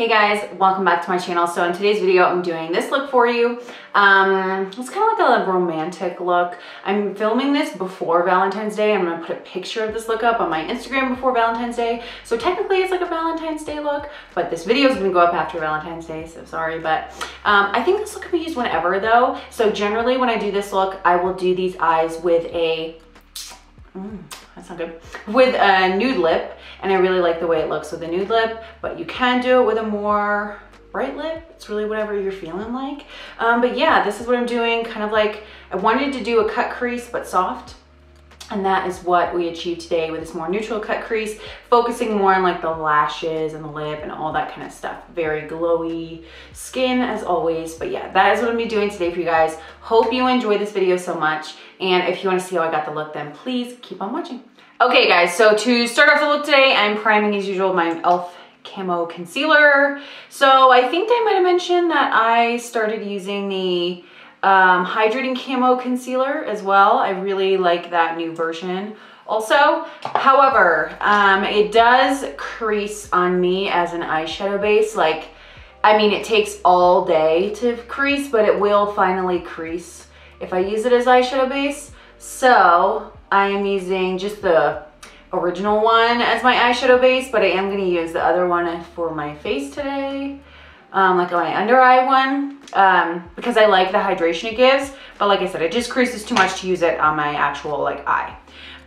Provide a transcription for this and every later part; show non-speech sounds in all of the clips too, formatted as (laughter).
Hey guys, welcome back to my channel. So in today's video, I'm doing this look for you. Um, it's kind of like a romantic look. I'm filming this before Valentine's Day. I'm gonna put a picture of this look up on my Instagram before Valentine's Day. So technically it's like a Valentine's Day look, but this video is gonna go up after Valentine's Day, so sorry. But um, I think this look can be used whenever though. So generally when I do this look, I will do these eyes with a, mm, that's not good, with a nude lip and I really like the way it looks with a nude lip, but you can do it with a more bright lip. It's really whatever you're feeling like. Um, but yeah, this is what I'm doing, kind of like, I wanted to do a cut crease, but soft. And that is what we achieved today with this more neutral cut crease, focusing more on like the lashes and the lip and all that kind of stuff. Very glowy skin as always. But yeah, that is what I'm gonna be doing today for you guys. Hope you enjoy this video so much. And if you wanna see how I got the look, then please keep on watching. Okay guys, so to start off the look today, I'm priming as usual my e.l.f. Camo Concealer. So I think I might have mentioned that I started using the um, Hydrating Camo Concealer as well. I really like that new version also. However, um, it does crease on me as an eyeshadow base. Like, I mean, it takes all day to crease, but it will finally crease if I use it as eyeshadow base. So I am using just the original one as my eyeshadow base, but I am gonna use the other one for my face today. Um, like my under eye one, um, because I like the hydration it gives. But like I said, it just creases too much to use it on my actual like eye.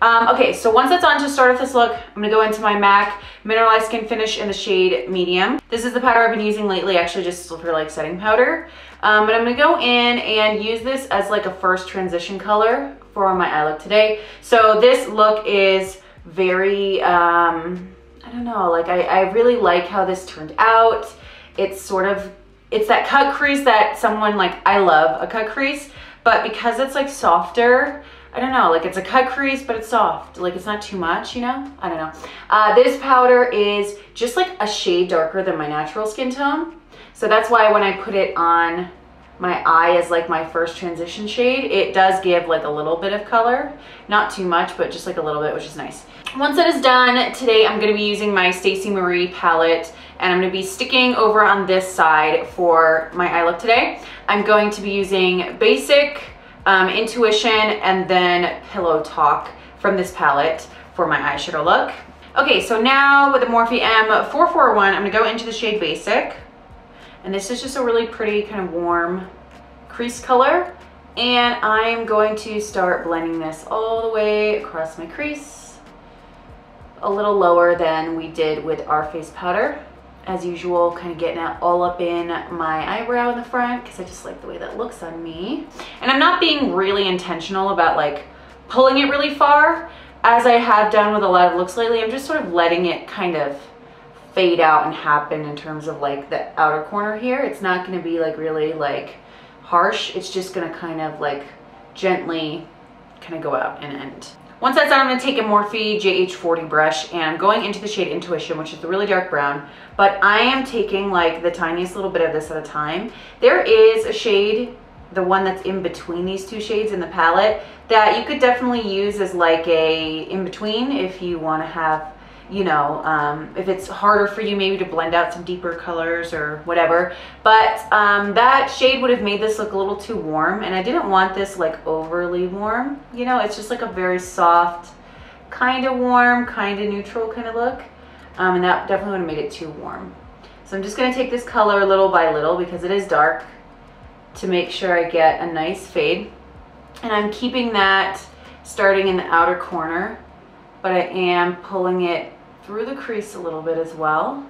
Um, okay, so once that's on to start off this look, I'm gonna go into my MAC Mineralized Skin Finish in the shade Medium. This is the powder I've been using lately, actually just for like setting powder. Um, but I'm gonna go in and use this as like a first transition color for my eye look today. So this look is very, um, I don't know, like I, I really like how this turned out. It's sort of, it's that cut crease that someone like, I love a cut crease, but because it's like softer, I don't know, like it's a cut crease, but it's soft. Like it's not too much, you know? I don't know. Uh, this powder is just like a shade darker than my natural skin tone. So that's why when I put it on my eye as like my first transition shade, it does give like a little bit of color. Not too much, but just like a little bit, which is nice. Once that is done, today I'm gonna be using my Stacey Marie palette and I'm gonna be sticking over on this side for my eye look today. I'm going to be using Basic, um, Intuition, and then Pillow Talk from this palette for my eyeshadow look. Okay, so now with the Morphe M441, I'm gonna go into the shade Basic. And this is just a really pretty kind of warm crease color. And I'm going to start blending this all the way across my crease. A little lower than we did with our face powder. As usual, kind of getting it all up in my eyebrow in the front because I just like the way that looks on me. And I'm not being really intentional about like pulling it really far as I have done with a lot of looks lately. I'm just sort of letting it kind of fade out and happen in terms of like the outer corner here. It's not going to be like really like harsh. It's just going to kind of like gently kind of go out and end. Once that's done, I'm to take a Morphe JH40 brush and I'm going into the shade Intuition, which is the really dark brown, but I am taking like the tiniest little bit of this at a time. There is a shade, the one that's in between these two shades in the palette, that you could definitely use as like a in-between if you want to have you know, um, if it's harder for you maybe to blend out some deeper colors or whatever. But um, that shade would have made this look a little too warm and I didn't want this like overly warm. You know, it's just like a very soft, kind of warm, kind of neutral kind of look. Um, and that definitely would have made it too warm. So I'm just going to take this color little by little because it is dark to make sure I get a nice fade. And I'm keeping that starting in the outer corner but I am pulling it through the crease a little bit as well.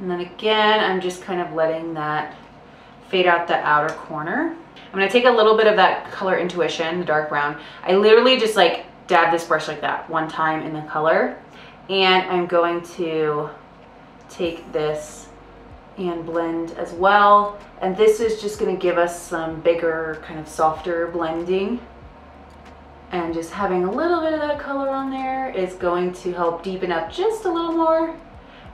And then again, I'm just kind of letting that fade out the outer corner. I'm gonna take a little bit of that color Intuition, the dark brown. I literally just like dab this brush like that one time in the color. And I'm going to take this and blend as well. And this is just gonna give us some bigger, kind of softer blending and just having a little bit of that color on there is going to help deepen up just a little more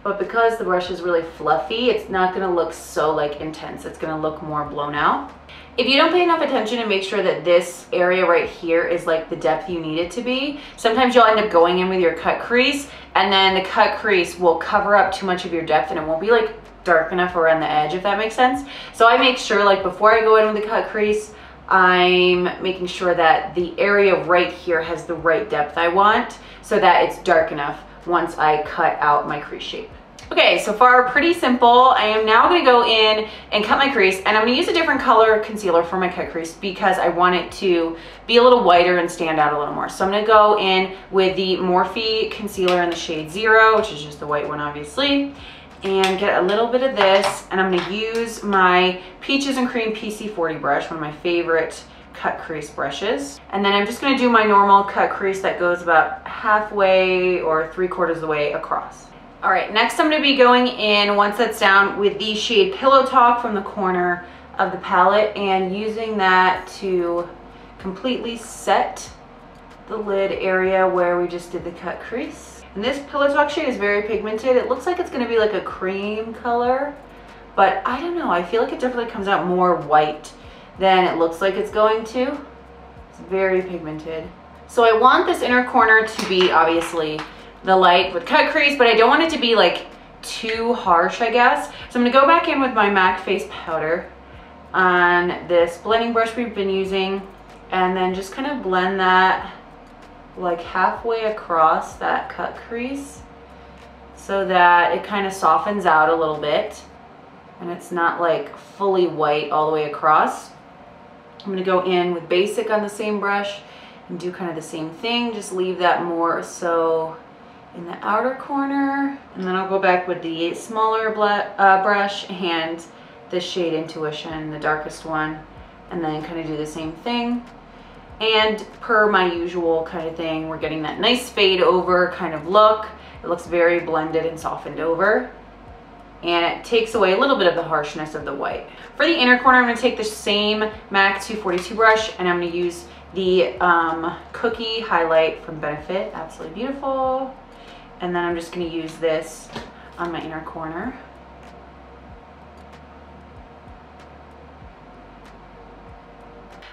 but because the brush is really fluffy, it's not gonna look so like intense. It's gonna look more blown out. If you don't pay enough attention and make sure that this area right here is like the depth you need it to be, sometimes you'll end up going in with your cut crease and then the cut crease will cover up too much of your depth and it won't be like dark enough around the edge, if that makes sense. So I make sure like before I go in with the cut crease, I'm making sure that the area right here has the right depth I want so that it's dark enough once I cut out my crease shape. Okay, so far pretty simple. I am now gonna go in and cut my crease and I'm gonna use a different color concealer for my cut crease because I want it to be a little whiter and stand out a little more. So I'm gonna go in with the Morphe concealer in the shade Zero, which is just the white one obviously, and get a little bit of this and I'm gonna use my Peaches and Cream PC40 brush, one of my favorite cut crease brushes. And then I'm just gonna do my normal cut crease that goes about halfway or three quarters of the way across. All right, next I'm gonna be going in, once that's down, with the shade Pillow Talk from the corner of the palette and using that to completely set the lid area where we just did the cut crease. And this Pillow Talk shade is very pigmented. It looks like it's gonna be like a cream color, but I don't know, I feel like it definitely comes out more white than it looks like it's going to. It's very pigmented. So I want this inner corner to be obviously the light with cut crease, but I don't want it to be like too harsh, I guess. So I'm gonna go back in with my MAC face powder on this blending brush we've been using and then just kind of blend that like halfway across that cut crease so that it kind of softens out a little bit and it's not like fully white all the way across. I'm gonna go in with basic on the same brush and do kind of the same thing, just leave that more so in the outer corner. And then I'll go back with the smaller uh, brush and the shade Intuition, the darkest one, and then kind of do the same thing. And per my usual kind of thing, we're getting that nice fade over kind of look. It looks very blended and softened over. And it takes away a little bit of the harshness of the white. For the inner corner, I'm gonna take the same MAC 242 brush and I'm gonna use the um, Cookie Highlight from Benefit. Absolutely beautiful. And then I'm just gonna use this on my inner corner.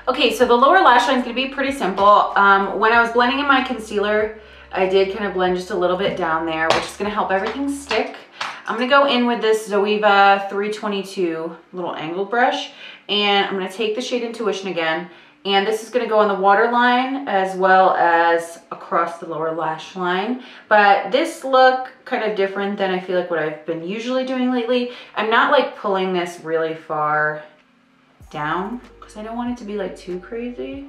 Okay, so the lower lash line is gonna be pretty simple. Um, when I was blending in my concealer, I did kind of blend just a little bit down there, which is gonna help everything stick. I'm gonna go in with this Zoeva 322 little angled brush, and I'm gonna take the shade Intuition again, and this is gonna go on the waterline as well as across the lower lash line. But this look kind of different than I feel like what I've been usually doing lately. I'm not like pulling this really far down because I don't want it to be like too crazy.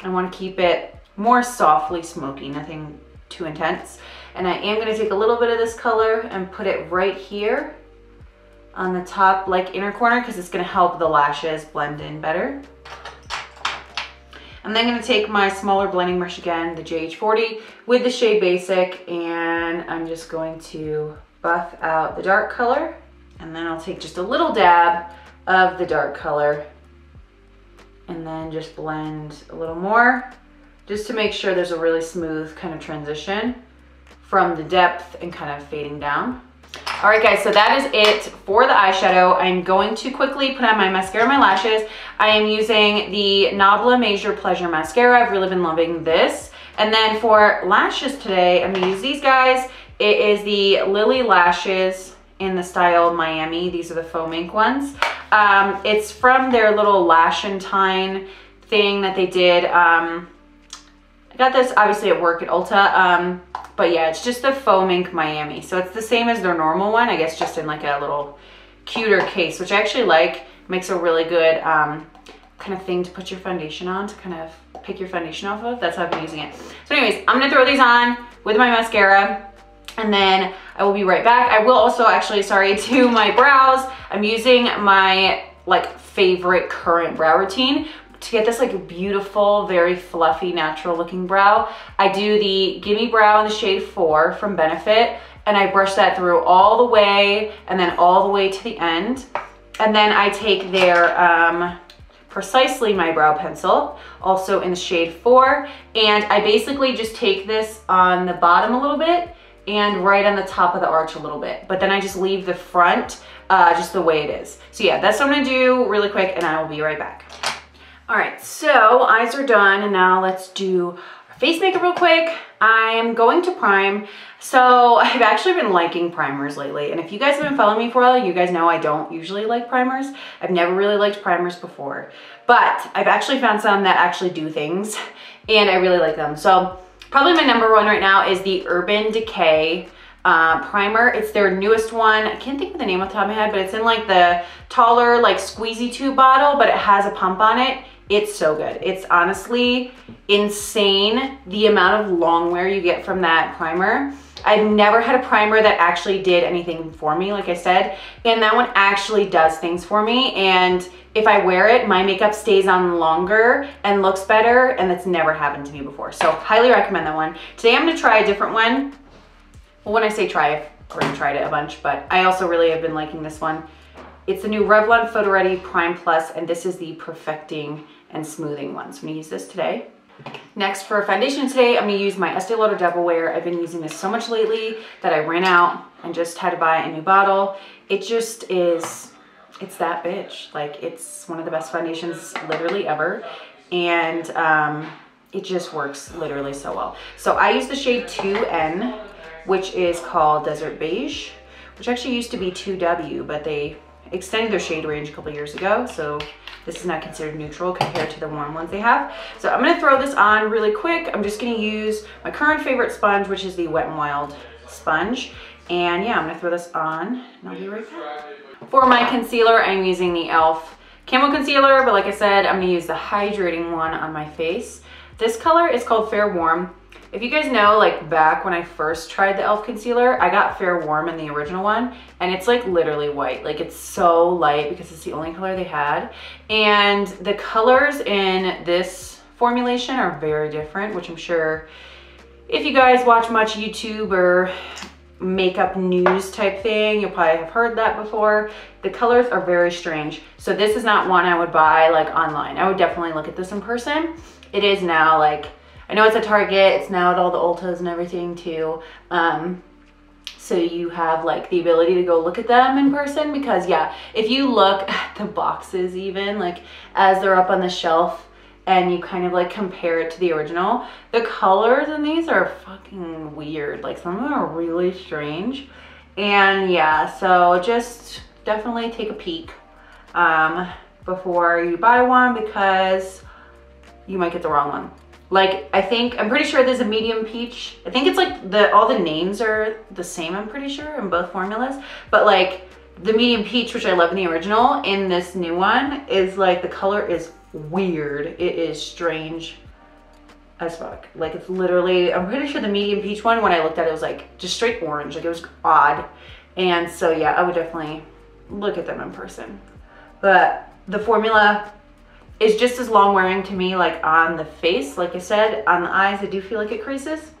I wanna keep it more softly smoky, nothing too intense. And I am gonna take a little bit of this color and put it right here on the top like inner corner because it's gonna help the lashes blend in better. I'm then gonna take my smaller blending brush again, the JH40, with the shade Basic, and I'm just going to buff out the dark color. And then I'll take just a little dab of the dark color and then just blend a little more just to make sure there's a really smooth kind of transition from the depth and kind of fading down. All right, guys, so that is it for the eyeshadow. I'm going to quickly put on my mascara and my lashes. I am using the Nabla Major Pleasure Mascara. I've really been loving this. And then for lashes today, I'm gonna use these guys. It is the Lilly Lashes in the style Miami. These are the faux mink ones. Um, it's from their little Lash and Tine thing that they did. Um, I got this obviously at work at Ulta. Um, but yeah, it's just the faux mink Miami. So it's the same as their normal one, I guess just in like a little cuter case, which I actually like. Makes a really good um, kind of thing to put your foundation on to kind of pick your foundation off of. That's how I've been using it. So anyways, I'm gonna throw these on with my mascara and then I will be right back. I will also actually, sorry, (laughs) do my brows. I'm using my like favorite current brow routine, to get this like beautiful, very fluffy, natural looking brow, I do the Gimme Brow in the shade 4 from Benefit, and I brush that through all the way and then all the way to the end. And then I take their um, Precisely My Brow Pencil, also in the shade 4, and I basically just take this on the bottom a little bit and right on the top of the arch a little bit. But then I just leave the front uh, just the way it is. So yeah, that's what I'm gonna do really quick and I will be right back. All right, so eyes are done and now let's do face makeup real quick. I'm going to prime. So (laughs) I've actually been liking primers lately. And if you guys have been following me for a while, you guys know I don't usually like primers. I've never really liked primers before, but I've actually found some that actually do things (laughs) and I really like them. So probably my number one right now is the Urban Decay uh, primer. It's their newest one. I can't think of the name off the top of my head, but it's in like the taller like squeezy tube bottle, but it has a pump on it. It's so good. It's honestly insane the amount of long wear you get from that primer. I've never had a primer that actually did anything for me, like I said, and that one actually does things for me. And if I wear it, my makeup stays on longer and looks better, and that's never happened to me before. So highly recommend that one. Today I'm gonna try a different one. Well, when I say try, I've already tried it a bunch, but I also really have been liking this one. It's the new Revlon Photo Ready Prime Plus, and this is the Perfecting and Smoothing one. So I'm gonna use this today. Next for foundation today, I'm gonna use my Estee Lauder Double Wear. I've been using this so much lately that I ran out and just had to buy a new bottle. It just is, it's that bitch. Like it's one of the best foundations literally ever. And um, it just works literally so well. So I use the shade 2N, which is called Desert Beige, which actually used to be 2W, but they extended their shade range a couple years ago. So this is not considered neutral compared to the warm ones they have. So I'm gonna throw this on really quick. I'm just gonna use my current favorite sponge, which is the Wet n Wild sponge. And yeah, I'm gonna throw this on and I'll be right back. For my concealer, I'm using the e.l.f. Camo Concealer, but like I said, I'm gonna use the hydrating one on my face. This color is called Fair Warm. If you guys know, like back when I first tried the e.l.f. concealer, I got Fair Warm in the original one and it's like literally white. Like it's so light because it's the only color they had. And the colors in this formulation are very different, which I'm sure if you guys watch much YouTube or makeup news type thing, you'll probably have heard that before. The colors are very strange. So this is not one I would buy like online. I would definitely look at this in person. It is now like I know it's a Target. It's now at all the Ultas and everything too. Um, so you have like the ability to go look at them in person because yeah, if you look (laughs) at the boxes even like as they're up on the shelf and you kind of like compare it to the original, the colors in these are fucking weird. Like some of them are really strange. And yeah, so just definitely take a peek um, before you buy one because you might get the wrong one. Like, I think, I'm pretty sure there's a medium peach. I think it's like the, all the names are the same, I'm pretty sure, in both formulas. But like, the medium peach, which I love in the original, in this new one, is like, the color is weird. It is strange as fuck. Like, it's literally, I'm pretty sure the medium peach one, when I looked at it, it was like, just straight orange. Like, it was odd. And so, yeah, I would definitely look at them in person. But the formula is just as long wearing to me like on the face. Like I said, on the eyes, I do feel like it creases.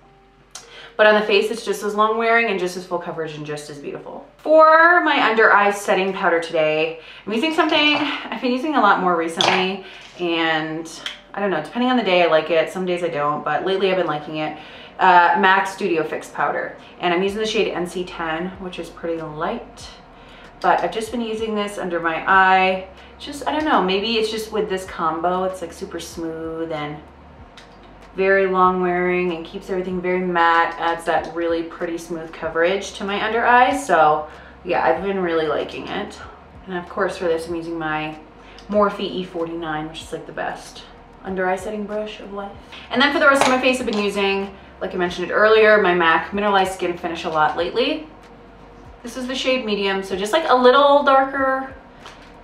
But on the face, it's just as long wearing and just as full coverage and just as beautiful. For my under eye setting powder today, I'm using something I've been using a lot more recently. And I don't know, depending on the day I like it. Some days I don't, but lately I've been liking it. Uh, MAC Studio Fix powder. And I'm using the shade NC10, which is pretty light. But I've just been using this under my eye just, I don't know, maybe it's just with this combo, it's like super smooth and very long wearing and keeps everything very matte, adds that really pretty smooth coverage to my under eyes. So yeah, I've been really liking it. And of course for this, I'm using my Morphe E49, which is like the best under eye setting brush of life. And then for the rest of my face, I've been using, like I mentioned it earlier, my MAC Mineralized Skin Finish a lot lately. This is the shade medium, so just like a little darker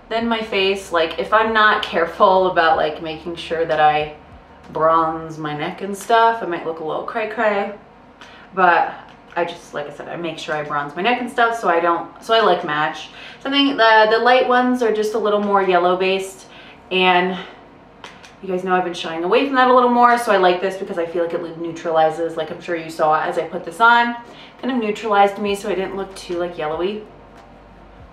than my face. Like if I'm not careful about like making sure that I bronze my neck and stuff, I might look a little cray cray. But I just, like I said, I make sure I bronze my neck and stuff so I don't, so I like match. Something, the, uh, the light ones are just a little more yellow based and you guys know I've been shying away from that a little more, so I like this because I feel like it neutralizes, like I'm sure you saw as I put this on, kind of neutralized me so I didn't look too like yellowy.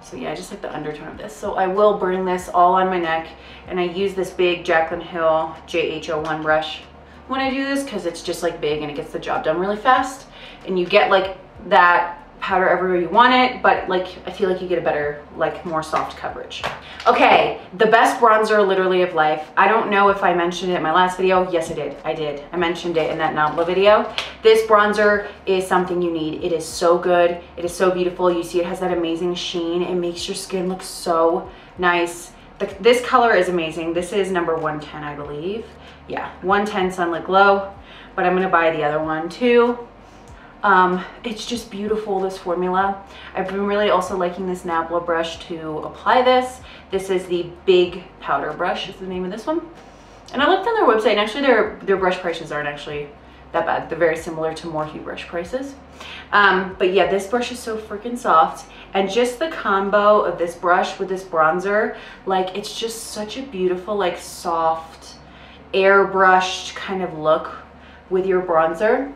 So yeah, I just like the undertone of this. So I will bring this all on my neck and I use this big Jaclyn Hill JH01 brush when I do this because it's just like big and it gets the job done really fast. And you get like that powder everywhere you want it, but like I feel like you get a better, like more soft coverage. Okay, the best bronzer literally of life. I don't know if I mentioned it in my last video. Yes, I did. I did. I mentioned it in that Nabla video. This bronzer is something you need. It is so good. It is so beautiful. You see it has that amazing sheen. It makes your skin look so nice. The, this color is amazing. This is number 110, I believe. Yeah, 110 Sunlit Glow, but I'm gonna buy the other one too um, it's just beautiful, this formula. I've been really also liking this Nabla brush to apply this. This is the Big Powder Brush is the name of this one. And I looked on their website and actually their, their brush prices aren't actually that bad. They're very similar to Morphe brush prices. Um, but yeah, this brush is so freaking soft. And just the combo of this brush with this bronzer, like it's just such a beautiful, like soft, airbrushed kind of look with your bronzer.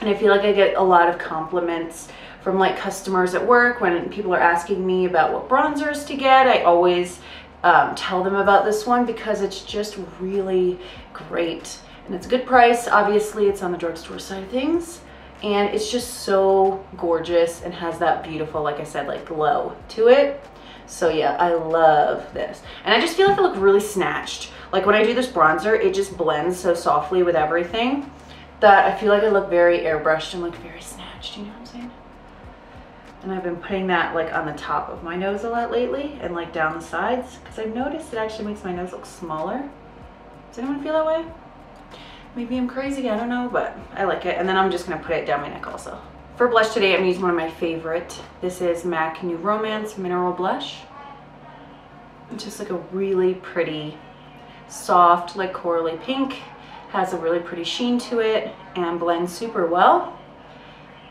And I feel like I get a lot of compliments from like customers at work when people are asking me about what bronzers to get. I always um, tell them about this one because it's just really great. And it's a good price. Obviously, it's on the drugstore side of things. And it's just so gorgeous and has that beautiful, like I said, like glow to it. So yeah, I love this. And I just feel like I look really snatched. Like when I do this bronzer, it just blends so softly with everything that I feel like I look very airbrushed and like very snatched, you know what I'm saying? And I've been putting that like on the top of my nose a lot lately and like down the sides because I've noticed it actually makes my nose look smaller. Does anyone feel that way? Maybe I'm crazy, I don't know, but I like it. And then I'm just gonna put it down my neck also. For blush today, I'm using one of my favorite. This is MAC New Romance Mineral Blush. It's just like a really pretty, soft, like corally pink has a really pretty sheen to it and blends super well.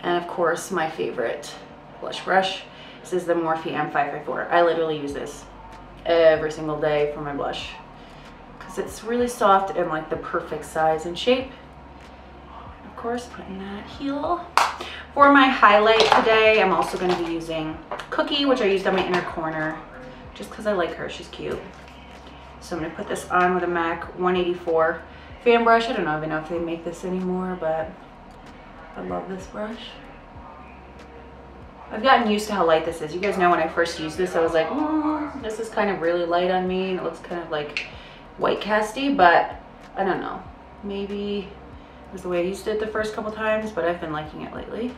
And of course, my favorite blush brush. This is the Morphe M554. I literally use this every single day for my blush because it's really soft and like the perfect size and shape. Of course, putting that heel. For my highlight today, I'm also going to be using Cookie, which I used on my inner corner just because I like her. She's cute. So I'm going to put this on with a MAC 184 fan brush. I don't even know if they make this anymore, but I love this brush. I've gotten used to how light this is. You guys know when I first used this, I was like, mm, this is kind of really light on me. And it looks kind of like white casty, but I don't know. Maybe it was the way I used it the first couple times, but I've been liking it lately.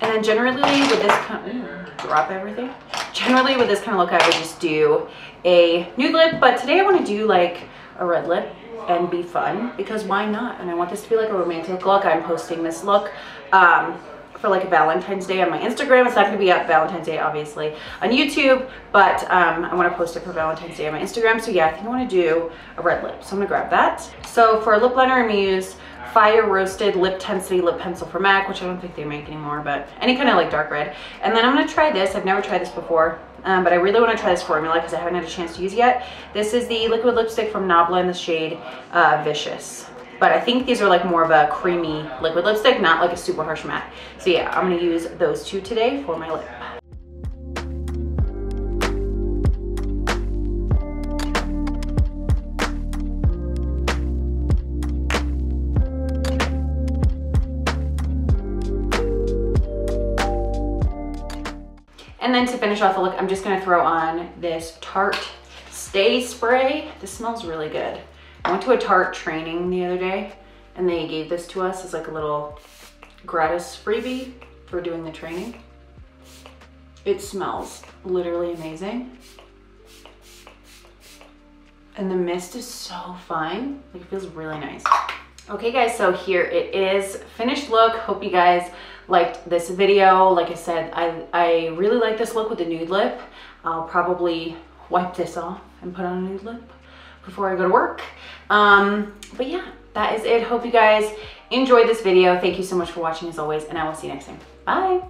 And then generally with this kind of, drop everything. Generally with this kind of look, I would just do a nude lip, but today I want to do like a red lip and be fun because why not? And I want this to be like a romantic look. I'm posting this look um, for like a Valentine's Day on my Instagram. It's not going to be up Valentine's Day, obviously, on YouTube, but um, I want to post it for Valentine's Day on my Instagram. So yeah, I think I want to do a red lip. So I'm going to grab that. So for a lip liner, I'm going to use Fire Roasted Liptensity Lip Pencil from MAC, which I don't think they make anymore, but any kind of like dark red. And then I'm gonna try this. I've never tried this before, um, but I really wanna try this formula because I haven't had a chance to use yet. This is the liquid lipstick from Nabla in the shade uh, Vicious. But I think these are like more of a creamy liquid lipstick, not like a super harsh matte. So yeah, I'm gonna use those two today for my lip. And then to finish off the look, I'm just gonna throw on this Tarte Stay Spray. This smells really good. I went to a Tarte training the other day and they gave this to us as like a little gratis freebie for doing the training. It smells literally amazing. And the mist is so fine. Like it feels really nice. Okay guys, so here it is, finished look. Hope you guys liked this video. Like I said, I, I really like this look with the nude lip. I'll probably wipe this off and put on a nude lip before I go to work. Um, but yeah, that is it. Hope you guys enjoyed this video. Thank you so much for watching as always, and I will see you next time. Bye.